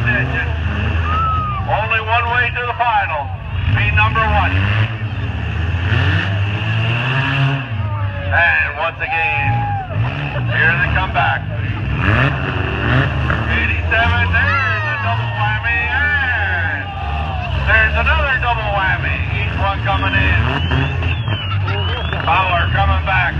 attention. Only one way to the final. Be number one. And once again, here they come back. 87, there's a double whammy, and there's another double whammy. Each one coming in. Power coming back.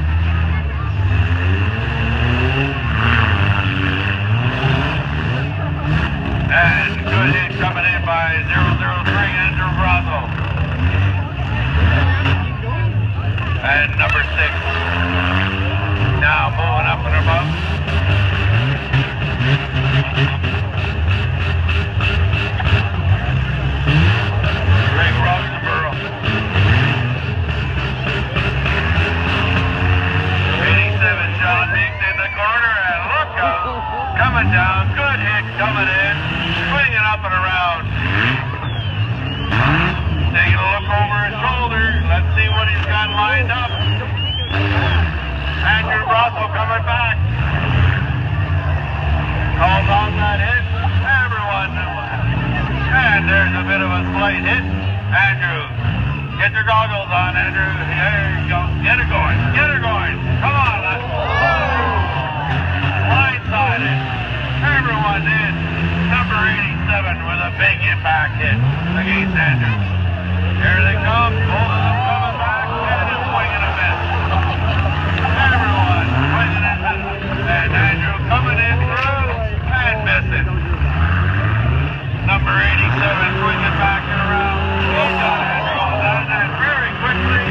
And good hit coming in by 003 Andrew Brazo. Number six. Now moving up and above. Greg Rosenborough. 87 John Meeks in the corner and look. Coming down. Good hit coming in. Swinging up and around. Taking a look over his shoulder. Let's see what he's got lined up. Andrew Brosco coming back. Calls on that hit. Everyone. And there's a bit of a slight hit. Andrew. Get your goggles on, Andrew. There you go. Get her going. Get her going. Come on. Let's Blindsided. Everyone in. Number 87 with a big impact hit against Andrew. Here they come. Both of them coming back and a swing and a miss. Everyone swinging and missing. And Andrew coming in through and missing. Number 87 swinging back and around. He's got Andrew on that. And very quickly,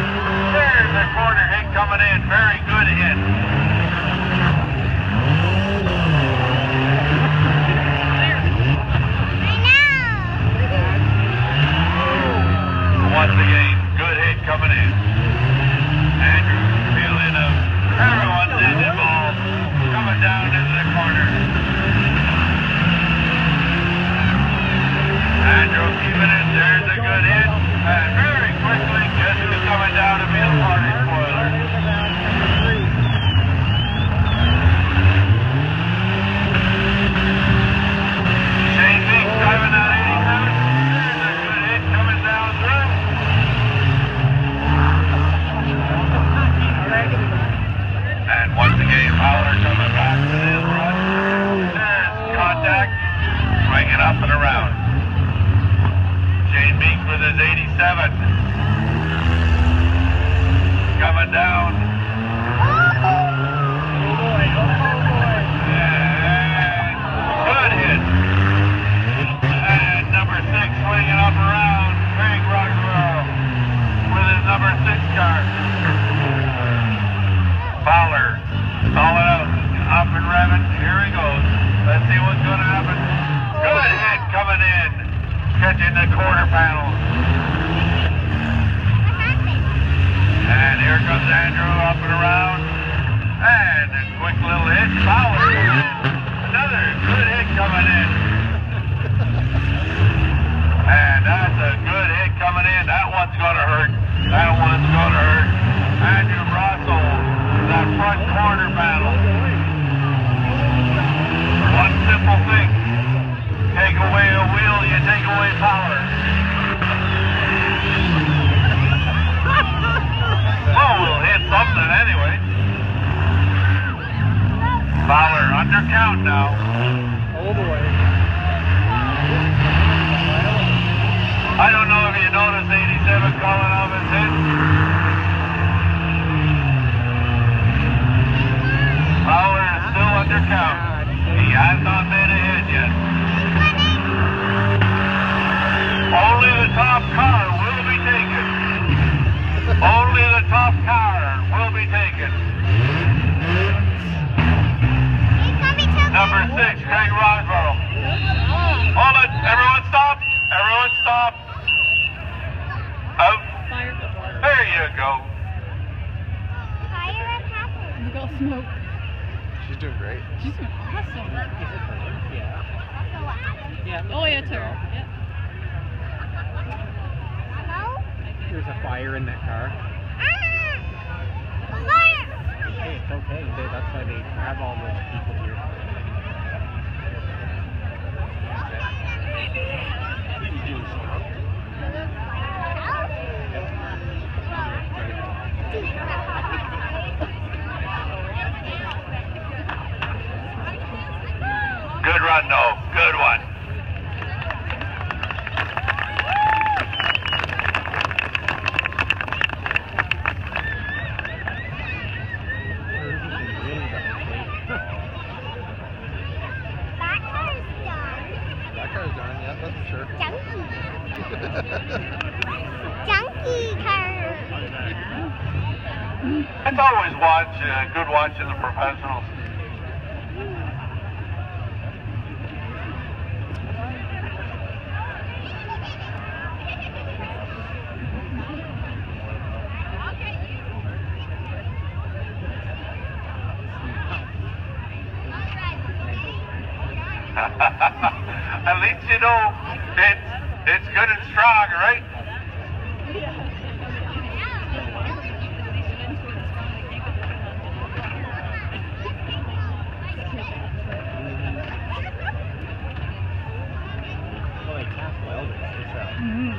there's a corner hit coming in. Very good hit. Once again, good hit coming in. Andrew feeling of everyone's in the ball coming down into the corner. Andrew keeping it. There's a good hit. And very quickly, guess who's coming down to be the party spoiler? Shane Meeks driving that 87. There's a good hit coming down through. And once Fowler coming run. There's contact, up and around. Shane Meeks with his 87. Coming down. And good hit. And number six swinging up around. Craig Rockwell with his number six car. Fowler, calling out, up and revving. Here he goes. Let's see what's going to happen. Good hit coming in, catching And here comes Andrew up and around. And a quick little hit. Another good hit coming in. And that's a good hit coming in. That one's going to hurt. That one's going to hurt. Andrew Russell, that front corner battle. One simple thing. Away a wheel, you take away power. Well, we'll hit something anyway. Fowler under count now. All the way. I don't know if you noticed 87 calling off his hit. Fowler is still under count. He has not made a hit yet. Only the top car will be taken. Only the top car will be taken. Number six, Craig Rosborough. Hold it. Everyone stop. Everyone stop. Out. There you go. You got smoke. She's doing great. She's awesome. Yeah. Yeah. Oh yeah, it's her. Yeah. There's a fire in that car. It's okay. They, that's why they have all those people here. Good run, Noah. Always watch, uh, good watching the professionals. At least you know it's it's good and strong, right? Well, they cast welded. It's uh, Mm-hmm.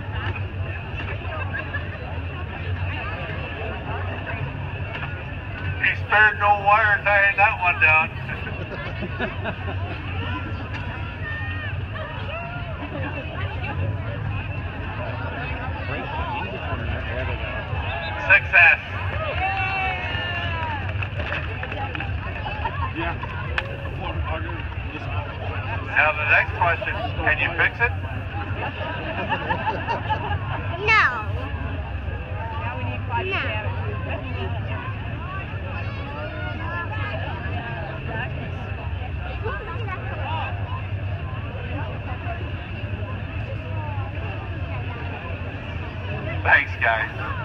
He spared no wire tying that one down. great change from there. There Success. Yeah. Now the next question, can you fix it? No. No. Thanks, guys.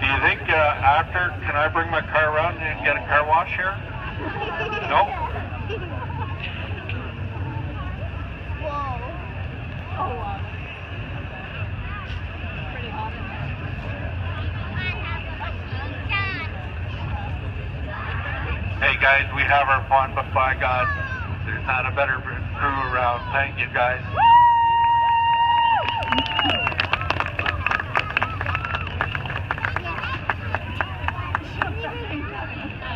Do you think uh, after, can I bring my car around and get a car wash here? No? Oh. Hey guys, we have our fun, but by God, there's not a better crew around. Thank you guys.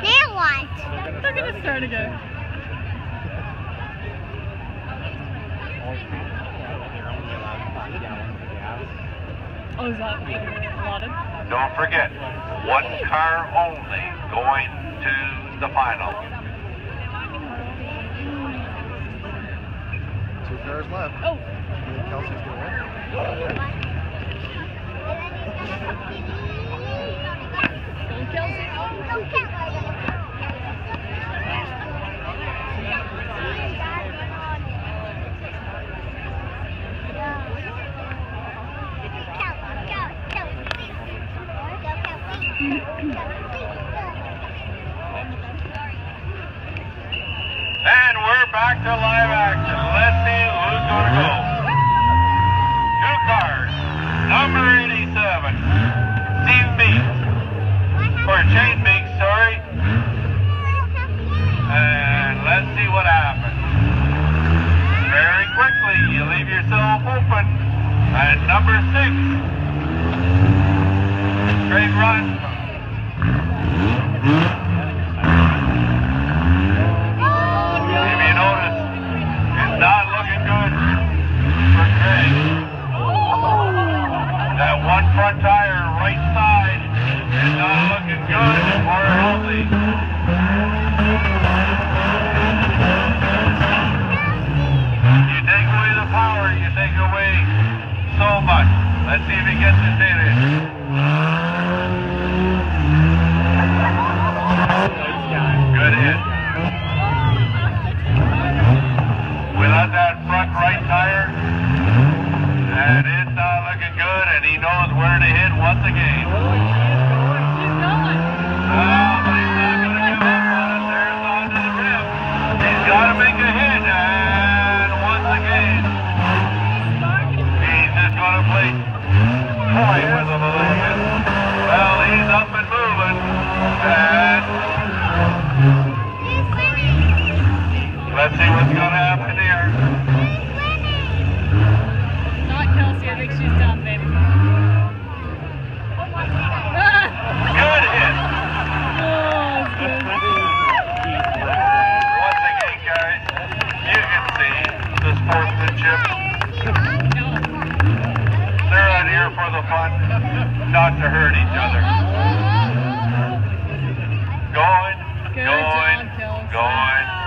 Now what? They're gonna start again. All tanks, yeah, they're only allowed five gallons of gas. Oh, is that allotted? Don't forget, one car only going to the final. Two cars left. Oh, Kelsi's gonna win? And we're back to live action. Let's see who's going to go. Two cars. Number 87, Steve Meeks. Or Shane Meeks, sorry. And let's see what happens. Very quickly, you leave yourself open. And number six, Craig Run. If you notice, it's not looking good for Craig. That one front tire, right side, is not uh, looking good or healthy. You take away the power, you take away so much. Let's see if he gets in it. Good square to hit once again. Oh, gotta make a hit, and once again, he's just gonna play with a little bit. Well, he's up and moving, and let's see what's going. They're out here for the fun, not to hurt each other. Going, going, going.